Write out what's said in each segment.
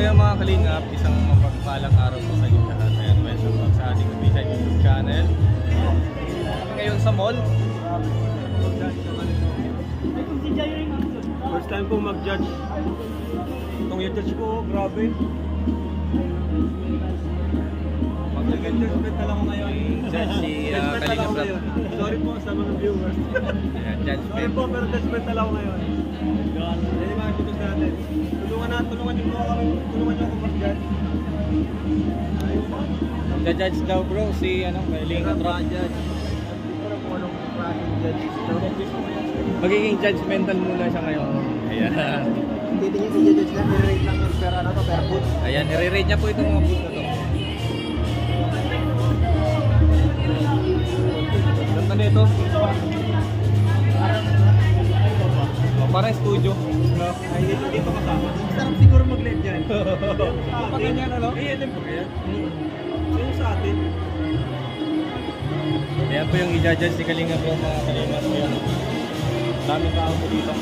yung mga kalingap, isang mapagpalang araw po sa inyo lahat. Ayan, welcome back sa ating official YouTube channel. Ngayon sa mall. First time ko mag-judge. Itong i-judge ko, grabe. Mag-judgment na lang ako ngayon. Judge si uh, Judgment na lang ako ngayon. Sorry po sa mga viewers. Ayan, Sorry judgment. po, pero judgment na lang ako ngayon. Yan yung mga tutos natin. Tulungan na, tulungan niyo po kami. Tulungan niyo ako mag-judge. Judge daw bro, si ano, Kalingap Rap. judge. Kung anong klaseng judge ito. Magiging judgmental muna siya ngayon. Ayan. Hindi niya i-judge lang, i-rate lang yung per ano to, per foot. Ayan, nire-rate niya po itong mga booth na to. Nito. Parang studio. Ay, dito, dito kasama. Sarap siguro mag-LED dyan. Pag ganyan, ano? Eh, alam ko kaya. Sino sa atin? Ayan po yung i-judge si Kalinga Bro, mga Kalinga. Ayan. Daming tao po dito.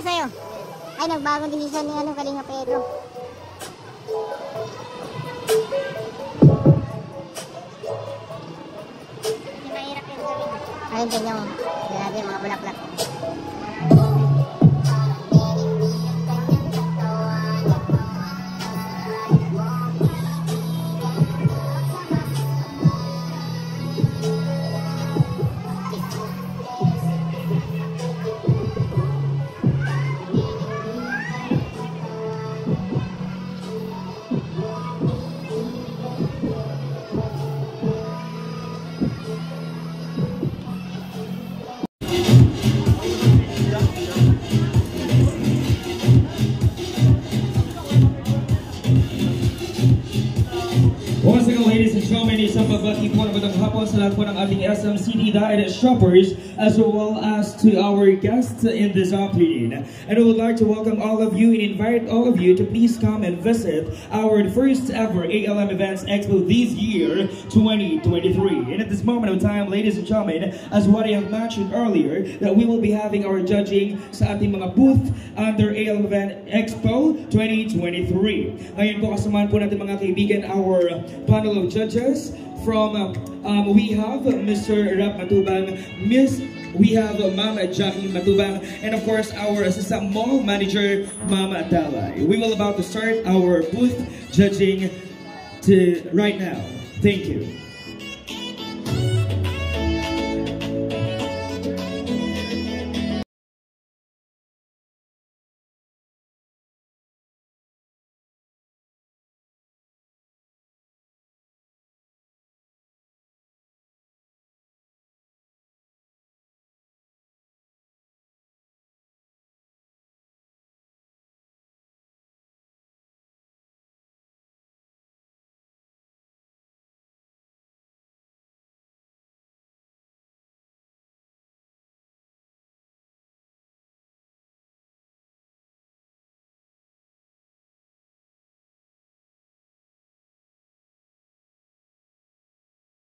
nangyari sa'yo? Ay, nagbagong desisyon ni ano, Kalinga Pedro. Ayun din yung sinabi mga bulaklak. Po ng magandang hapon sa lahat po ng ating SMCD Diet shoppers as well as to our guests in this afternoon. And I would like to welcome all of you and invite all of you to please come and visit our first ever ALM Events Expo this year, 2023. And at this moment of time, ladies and gentlemen, as what I have mentioned earlier, that we will be having our judging sa ating mga booth under ALM Event Expo 2023. Ngayon po kasamahan po natin mga kaibigan our panel of judges from um, we have Mr. Rap Matubang, Miss we have Mama Jackie Matubang, and of course our assistant mall manager Mama Dalai. We will about to start our booth judging to right now. Thank you.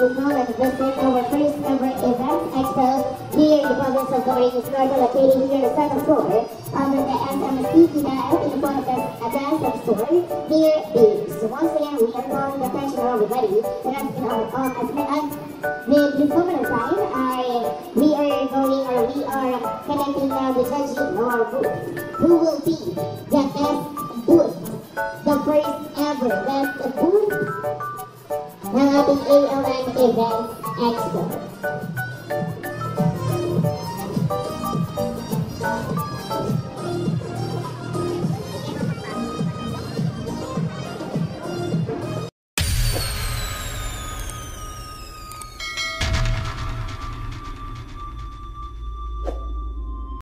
you to come and visit our first ever event here in the province of Camarines Norte, located here in the second floor under the SMC Daet in front of the Advanced near Biggs. So once again, we are calling the attention of everybody has been on, is ALM Events Expo.